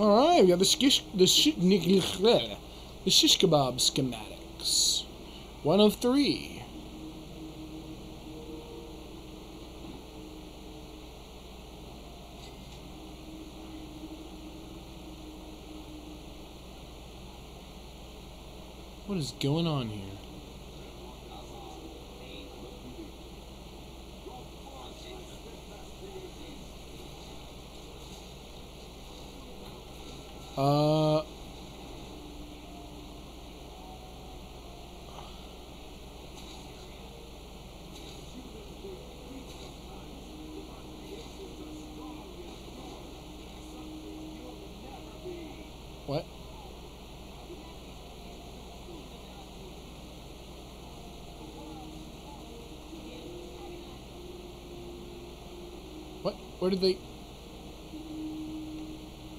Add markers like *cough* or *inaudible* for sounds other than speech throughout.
All right, we got the shish, the shish, the shish kebab schematics. One of three. What is going on here? Uh, what? What? Where did they...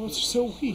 Vocês são o quê?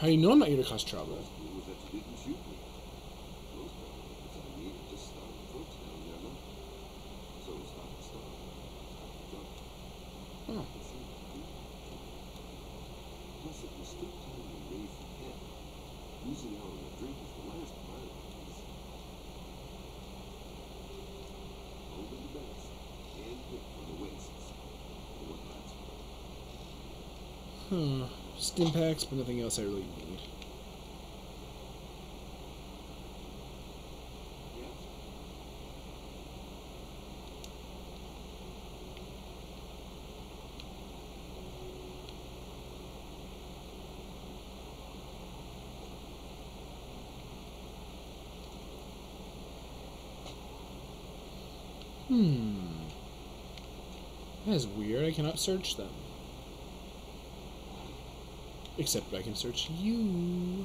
How you know I'm not gonna cause trouble? skin packs, but nothing else I really need. Hmm. That is weird. I cannot search them. Except I can search you.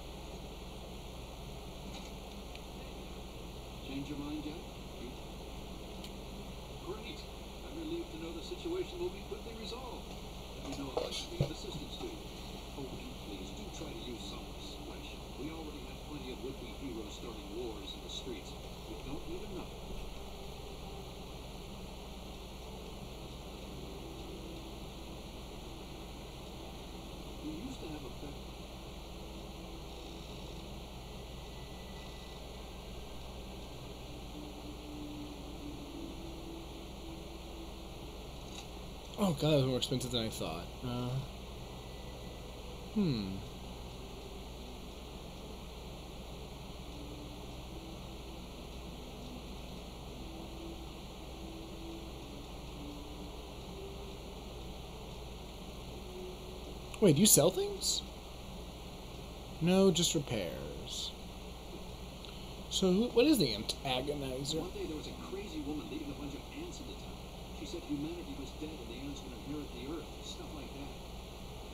change your mind yet? Great. I'm relieved to know the situation will be quickly resolved. Let me know if I can be of assistance to you. Oh, and please do try to use some discretion. We already have plenty of would-be heroes starting wars in the streets. We don't need another. You used to have a pet Oh god, that was more expensive than I thought. Uh, hmm. Wait, do you sell things? No, just repairs. So, who, what is the antagonizer? One day there was a crazy woman a bunch of ants into town. She said humanity was dead and the ants would inherit the earth. Stuff like that.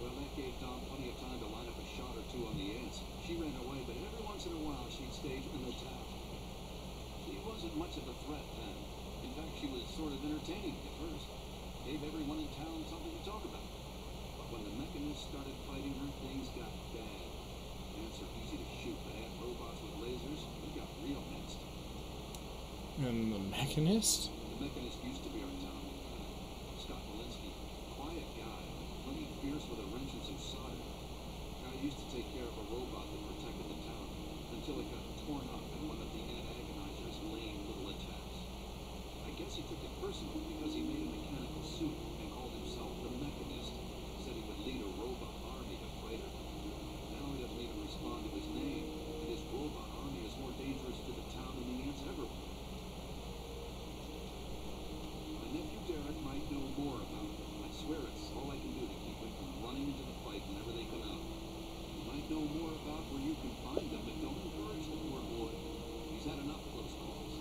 Well, that gave Dom plenty of time to line up a shot or two on the ants. She ran away, but every once in a while she'd stage an attack. She wasn't much of a threat then. In fact, she was sort of entertaining at first. Gave everyone in town something to talk about. But when the mechanists started fighting her, things got bad. Ants are easy to shoot, but ant robots with lasers, they got real nasty. And? The mechanist used to be our town lieutenant, Scott Wollinsky. Quiet guy, plenty fierce with a wrench and some solder. Guy used to take care of a robot that protected the town until it got torn up in one of the antagonizer's lame little attacks. I guess he took it personal because he made a mechanical suit and called himself the Mechanist. Said he would lead a robot army to fight her. Now he doesn't even respond to his name, and his robot army is more dangerous to the town than the ants ever were. My nephew Derek might know more about it. I swear it's all I can do to keep him from running into the fight whenever they come out. You might know more about where you can find them, but don't encourage the poor boy. He's had enough close calls.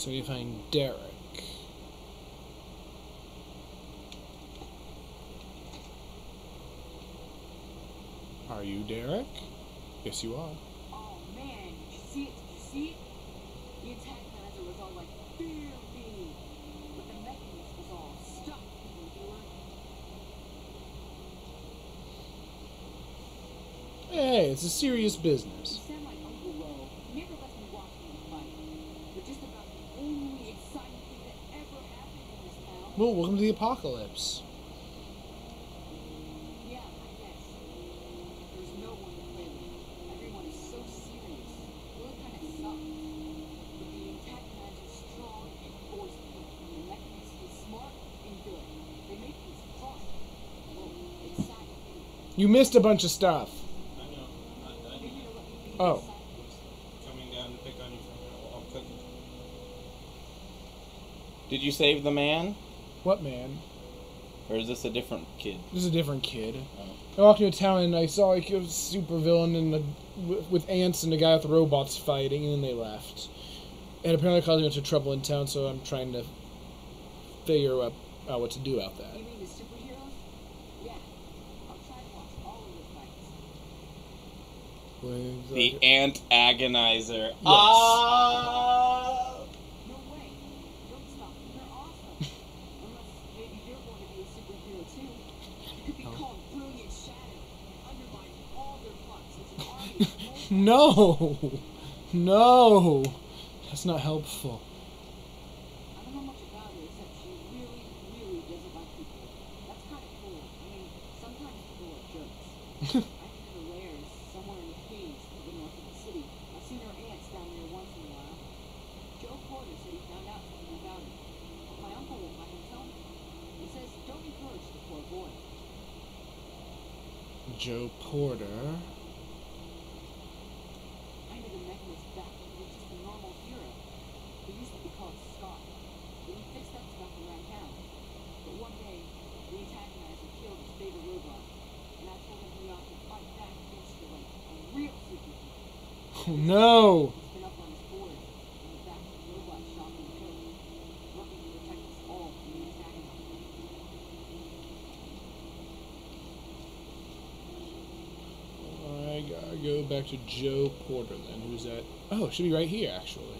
So you find Derek. Are you Derek? Yes, you are. Oh man, did you see it? Did you see it? The antagonizer was all like, fear me. But the mechanist was all, evildoer. Hey, it's a serious business. sound like Uncle Roe. He never lets me watch me fight. You're just about the only exciting thing that ever happened in this town. Well, welcome to the apocalypse. Yeah, I guess. There's no one to play with. Everyone is so serious. Well, kind of sucks. But the antagonizer's strong and forceful, the mechanist is smart and good. They make things fun. Well, exciting. You missed a bunch of stuff. I know. I, I Maybe knew you'll let me be Oh. coming down to pick on you from here while I'm cooking. Did you save the man? What man? Or is this a different kid? This is a different kid. Oh. I walked into town and I saw like a super villain and a, with, with ants and a guy with robots fighting, and then they left. And apparently caused a bunch of trouble in town, so I'm trying to figure out, out what to do about that. You mean the superheroes? Yeah. I'll try to watch all of the fights. With, The uh, ant agonizer. Ah! No way. Don't stop them. They're awesome. Unless maybe you're going to be a superhero too. You could be Oh. called Brilliant Shadow and undermine all their plots as an army of robots. No, no, that's not helpful. I don't *laughs* antagonizer. I gotta go back to Joe Porter then. Who's that? Oh, it should be right here actually.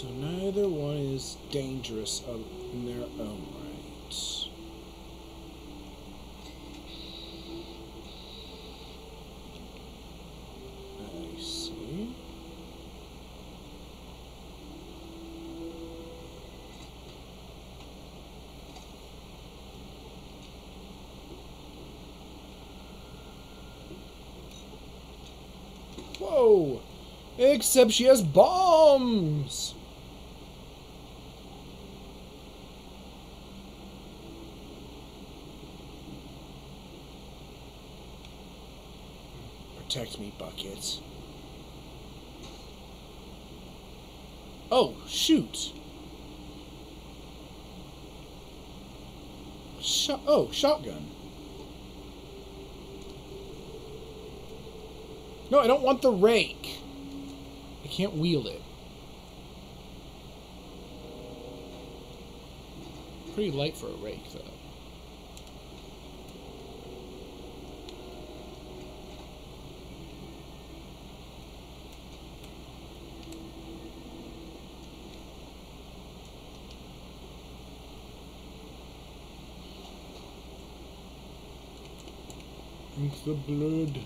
So neither one is dangerous in their own right. I see. Whoa! Except she has bombs! Buckets. Oh, shoot! Shot. Oh, shotgun. No, I don't want the rake. I can't wield it. Pretty light for a rake, though. Drink the blood.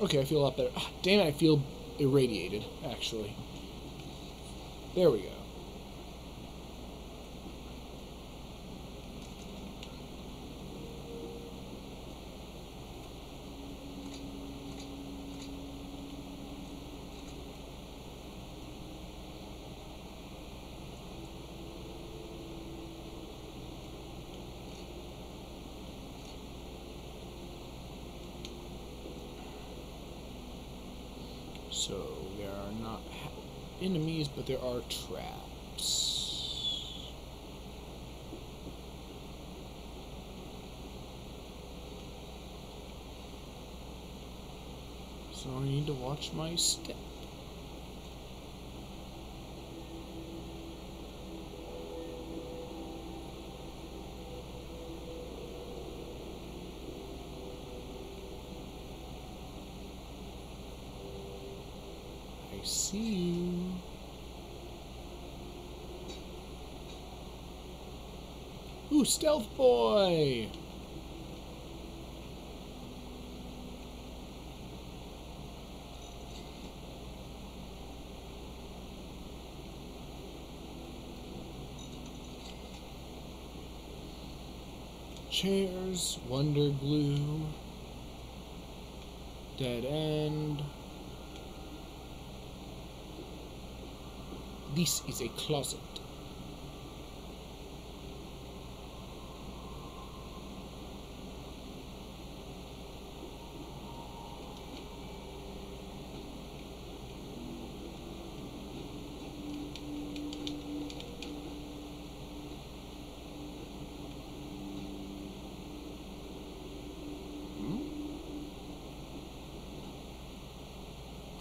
Okay, I feel a lot better. Ah, damn it, I feel irradiated, actually. There we go. So there are not enemies, but there are traps. So I need to watch my step. I see you. Stealth Boy! Chairs, Wonder Glue, Dead End. This is a closet.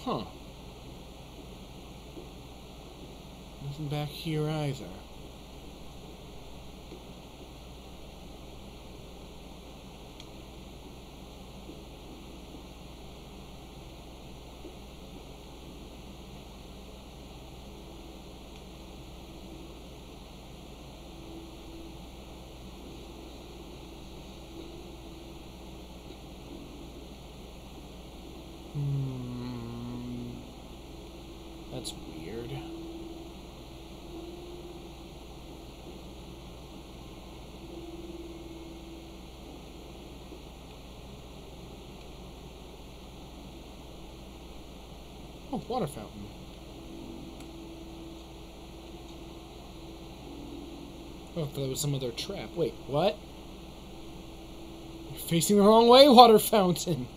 Huh. Nothing back here either. Hmm. That's weird. Oh, water fountain. Oh, it was some other trap. Wait, what? You're facing the wrong way, water fountain.